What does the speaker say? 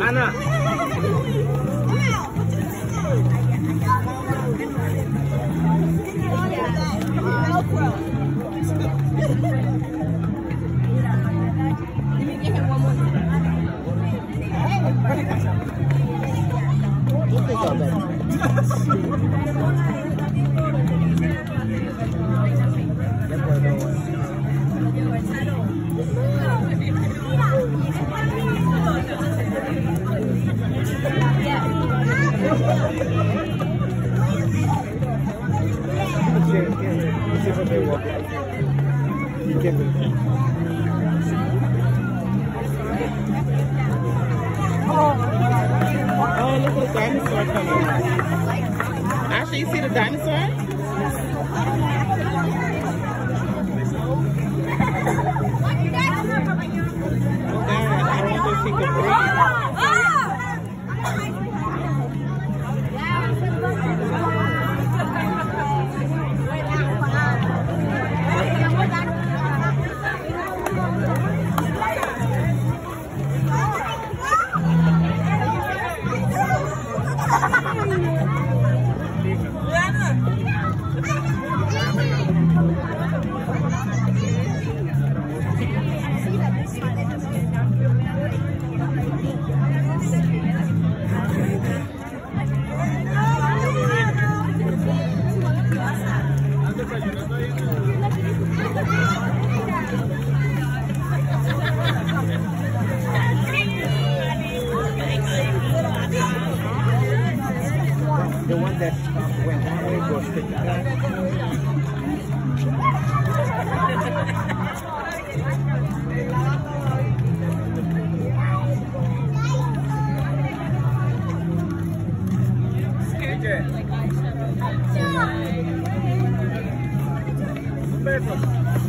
Ana. Look. Anna. Oh, look at the dinosaur coming. Actually, you see the dinosaur? The one that um, went that way goes straight Meter.